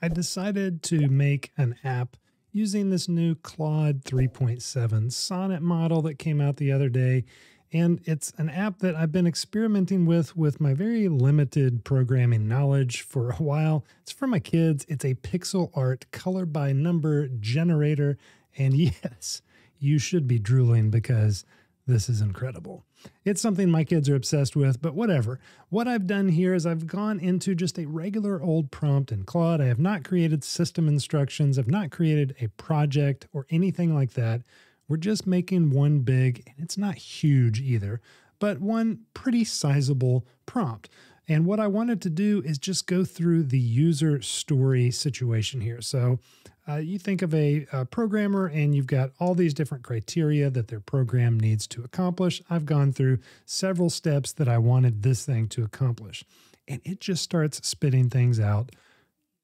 I decided to make an app using this new Claude 3.7 sonnet model that came out the other day. And it's an app that I've been experimenting with with my very limited programming knowledge for a while. It's for my kids. It's a pixel art color by number generator. And yes, you should be drooling because this is incredible. It's something my kids are obsessed with, but whatever. What I've done here is I've gone into just a regular old prompt in Claude. I have not created system instructions, I've not created a project or anything like that. We're just making one big, and it's not huge either, but one pretty sizable prompt. And what I wanted to do is just go through the user story situation here. So uh, you think of a, a, programmer and you've got all these different criteria that their program needs to accomplish. I've gone through several steps that I wanted this thing to accomplish, and it just starts spitting things out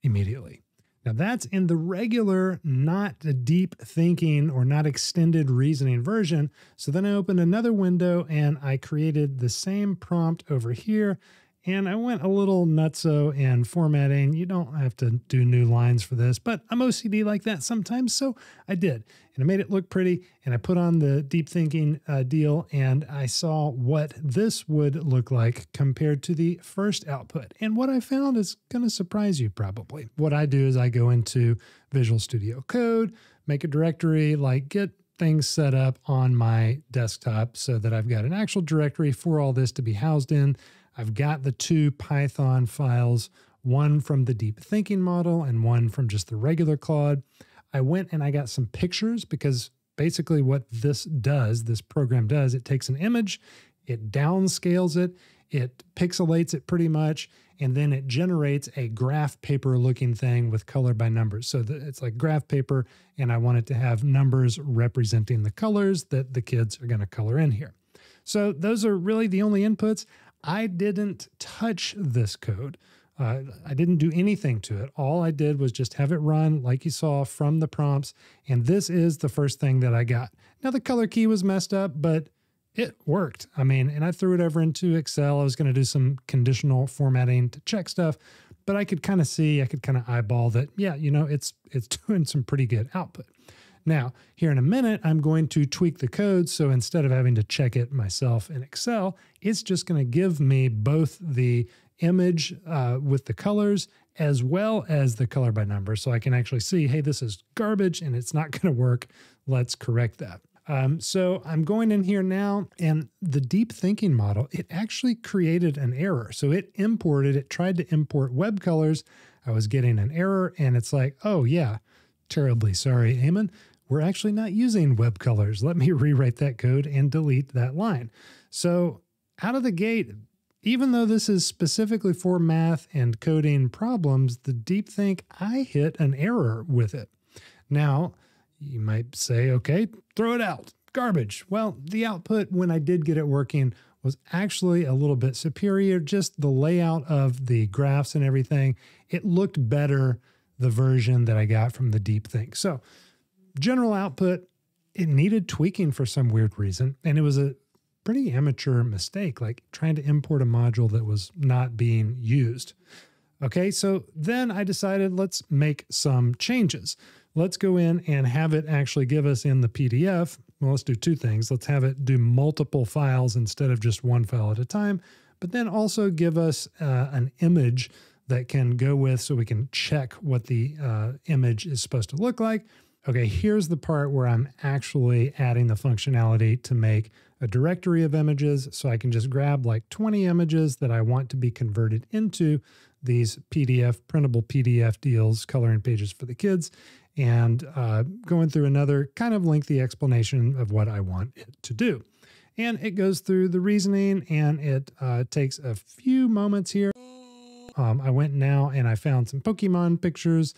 immediately. Now, that's in the regular, not the deep thinking or not extended reasoning version. So then I opened another window and I created the same prompt over here and I went a little nutso in formatting. You don't have to do new lines for this, but I'm OCD like that sometimes, so I did. And I made it look pretty, and I put on the deep thinking uh, deal, and I saw what this would look like compared to the first output. And what I found is going to surprise you probably. What I do is I go into Visual Studio Code, make a directory, like get things set up on my desktop so that I've got an actual directory for all this to be housed in. I've got the two Python files, one from the deep thinking model and one from just the regular Claude. I went and I got some pictures because basically what this does, this program does, it takes an image, it downscales it, it pixelates it pretty much, and then it generates a graph paper looking thing with color by numbers. So it's like graph paper, and I want it to have numbers representing the colors that the kids are going to color in here. So those are really the only inputs. I didn't touch this code. Uh, I didn't do anything to it. All I did was just have it run like you saw from the prompts. And this is the first thing that I got. Now, the color key was messed up, but it worked. I mean, and I threw it over into Excel. I was going to do some conditional formatting to check stuff, but I could kind of see, I could kind of eyeball that, yeah, you know, it's it's doing some pretty good output. Now, here in a minute, I'm going to tweak the code. So instead of having to check it myself in Excel, it's just going to give me both the image uh, with the colors as well as the color by number. So I can actually see, hey, this is garbage and it's not going to work. Let's correct that. Um, so I'm going in here now, and the deep thinking model, it actually created an error. So it imported, it tried to import web colors. I was getting an error, and it's like, oh, yeah, terribly sorry, Eamonn we're actually not using web colors. Let me rewrite that code and delete that line. So out of the gate, even though this is specifically for math and coding problems, the DeepThink, I hit an error with it. Now, you might say, okay, throw it out, garbage. Well, the output when I did get it working was actually a little bit superior. Just the layout of the graphs and everything, it looked better the version that I got from the DeepThink. So general output, it needed tweaking for some weird reason. And it was a pretty amateur mistake, like trying to import a module that was not being used. Okay, so then I decided let's make some changes. Let's go in and have it actually give us in the PDF. Well, let's do two things. Let's have it do multiple files instead of just one file at a time, but then also give us uh, an image that can go with so we can check what the uh, image is supposed to look like okay, here's the part where I'm actually adding the functionality to make a directory of images. So I can just grab like 20 images that I want to be converted into these PDF, printable PDF deals, coloring pages for the kids, and uh, going through another kind of lengthy explanation of what I want it to do. And it goes through the reasoning and it uh, takes a few moments here. Um, I went now and I found some Pokemon pictures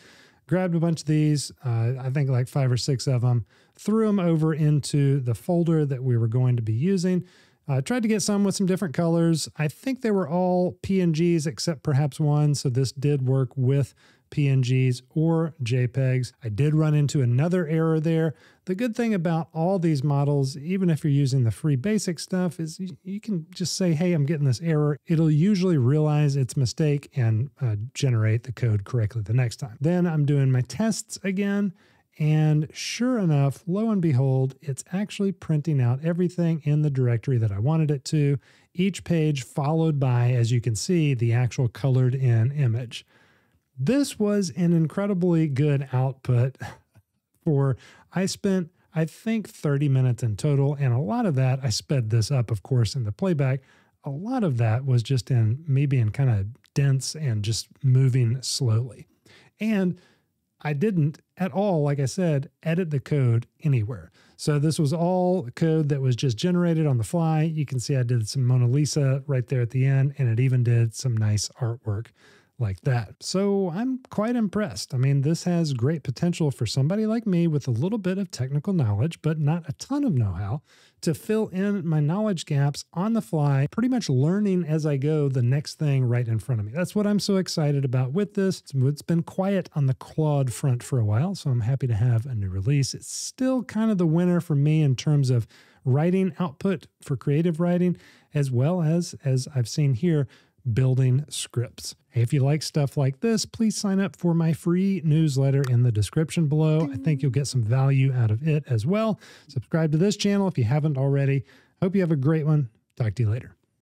grabbed a bunch of these, uh, I think like five or six of them, threw them over into the folder that we were going to be using. I tried to get some with some different colors. I think they were all PNGs except perhaps one. So this did work with PNGs or JPEGs. I did run into another error there. The good thing about all these models, even if you're using the free basic stuff, is you, can just say, hey, I'm getting this error. It'll usually realize its mistake and uh, generate the code correctly the next time. Then I'm doing my tests again. And sure enough, lo and behold, it's actually printing out everything in the directory that I wanted it to, each page followed by, as you can see, the actual colored in image. This was an incredibly good output for, I spent, I think, 30 minutes in total. And a lot of that, I sped this up, of course, in the playback. A lot of that was just in me being kind of dense and just moving slowly. And I didn't at all, like I said, edit the code anywhere. So this was all code that was just generated on the fly. You can see I did some Mona Lisa right there at the end, and it even did some nice artwork like that. So I'm quite impressed. I mean, this has great potential for somebody like me with a little bit of technical knowledge, but not a ton of know how to fill in my knowledge gaps on the fly, pretty much learning as I go the next thing right in front of me. That's what I'm so excited about with this. It's been quiet on the Claude front for a while, so I'm happy to have a new release. It's still kind of the winner for me in terms of writing output for creative writing, as well as, as I've seen here, building scripts. If you like stuff like this, please sign up for my free newsletter in the description below. I think you'll get some value out of it as well. Subscribe to this channel if you haven't already. Hope you have a great one. Talk to you later.